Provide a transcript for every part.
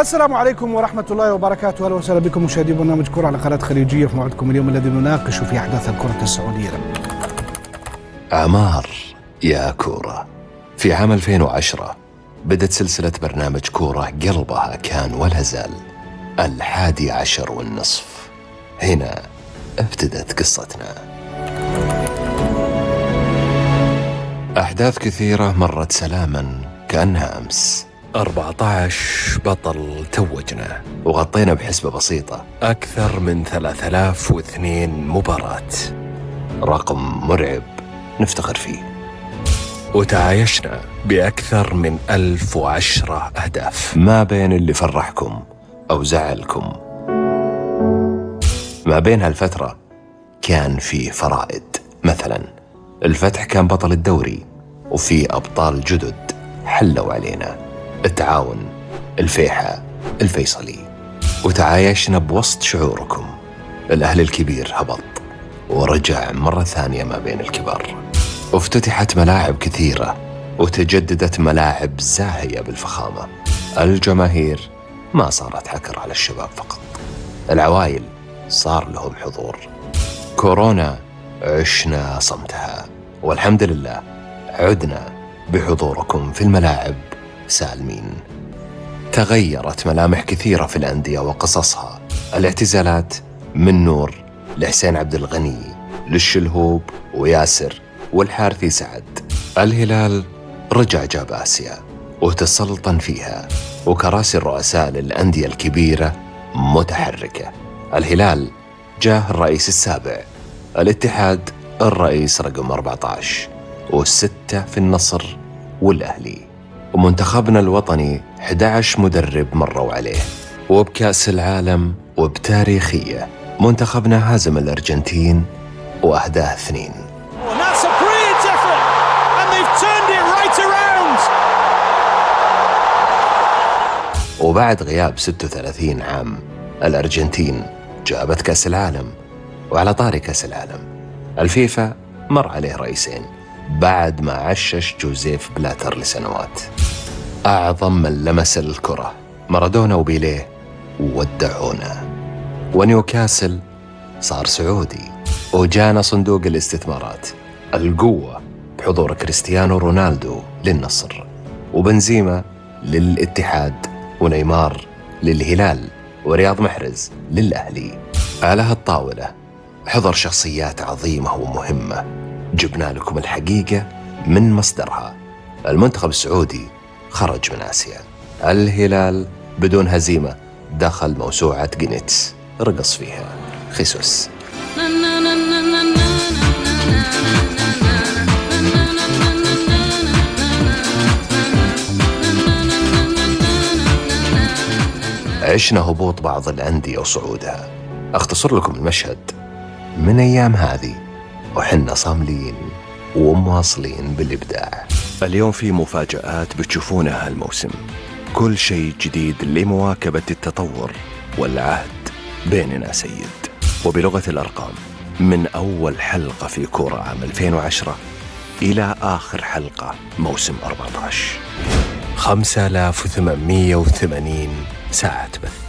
السلام عليكم ورحمة الله وبركاته. أهلا وسهلا بكم مشاهدي برنامج كرة على قناة خليجية في موعدكم اليوم الذي نناقش فيه أحداث الكرة السعودية. عمار يا كورة. في عام 2010 بدت سلسلة برنامج كورة قلبها كان ولا زال الحادي عشر والنصف. هنا ابتدت قصتنا. أحداث كثيرة مرت سلاما كأنها أمس. 14 بطل توجنا. وغطينا بحسبة بسيطة. أكثر من 3002 مباراة. رقم مرعب نفتخر فيه. وتعايشنا بأكثر من 1010 أهداف. ما بين اللي فرحكم أو زعلكم. ما بين هالفترة كان في فرائد. مثلا الفتح كان بطل الدوري وفي أبطال جدد حلوا علينا. التعاون الفيحة الفيصلي. وتعايشنا بوسط شعوركم. الأهل الكبير هبط. ورجع مرة ثانية ما بين الكبار. وافتتحت ملاعب كثيرة. وتجددت ملاعب زاهية بالفخامة. الجماهير ما صارت حكر على الشباب فقط. العوائل صار لهم حضور. كورونا عشنا صمتها. والحمد لله عدنا بحضوركم في الملاعب. سالمين. تغيرت ملامح كثيرة في الأندية وقصصها. الاعتزالات من نور لحسين عبد الغني للشلهوب وياسر والحارثي سعد. الهلال رجع جاب آسيا وتسلطن فيها وكراسي الرؤساء للأندية الكبيرة متحركة. الهلال جاه الرئيس السابع الاتحاد الرئيس رقم 14 والستة في النصر والأهلي. ومنتخبنا الوطني 11 مدرب مروا عليه. وبكأس العالم وبتاريخية منتخبنا هازم الأرجنتين وأهداه اثنين. وبعد غياب 36 عام الأرجنتين جابت كأس العالم وعلى طاري كأس العالم. الفيفا مر عليه رئيسين بعد ما عشش جوزيف بلاتر لسنوات. أعظم من لمس الكرة. مارادونا وبيليه ودعونا. ونيوكاسل صار سعودي. وجانا صندوق الاستثمارات. القوة بحضور كريستيانو رونالدو للنصر. وبنزيما للاتحاد. ونيمار للهلال. ورياض محرز للأهلي. على هالطاولة حضر شخصيات عظيمة ومهمة. جبنا لكم الحقيقة من مصدرها. المنتخب السعودي خرج من آسيا. الهلال بدون هزيمة دخل موسوعة جينيتس رقص فيها. خيسوس. عشنا هبوط بعض الأندية وصعودها. أختصر لكم المشهد. من أيام هذه وحنا صاملين ومواصلين بالإبداع. اليوم في مفاجآت بتشوفونها هالموسم كل شيء جديد لمواكبة التطور والعهد بيننا سيد. وبلغة الأرقام من أول حلقة في كورة عام 2010 إلى آخر حلقة موسم 14 5880 ساعة بث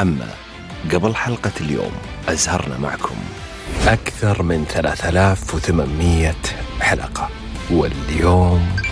أما قبل حلقة اليوم أزهرنا معكم أكثر من 3800 حلقة. Buen día.